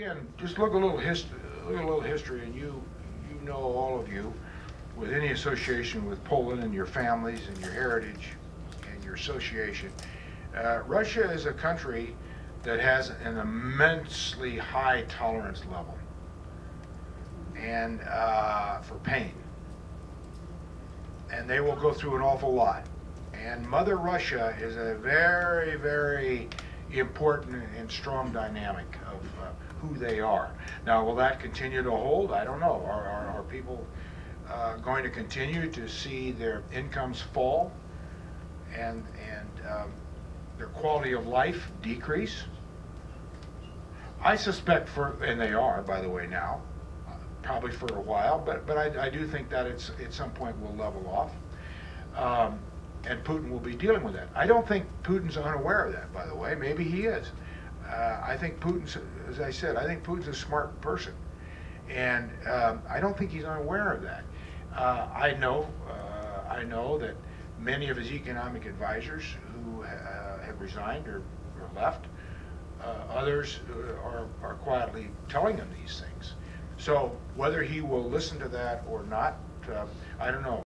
again, just look a little hist, look a little history, and you, you know, all of you, with any association with Poland and your families and your heritage and your association, uh, Russia is a country that has an immensely high tolerance level and uh, for pain, and they will go through an awful lot. And Mother Russia is a very, very important and strong dynamic of uh, who they are. Now, will that continue to hold? I don't know. Are, are, are people uh, going to continue to see their incomes fall and, and um, their quality of life decrease? I suspect for, and they are, by the way, now, probably for a while, but, but I, I do think that it's, at some point will level off. Um, and Putin will be dealing with that. I don't think Putin's unaware of that, by the way. Maybe he is. Uh, I think Putin's, as I said, I think Putin's a smart person. And um, I don't think he's unaware of that. Uh, I know, uh, I know that many of his economic advisors who uh, have resigned or, or left, uh, others uh, are, are quietly telling him these things. So whether he will listen to that or not, I don't know.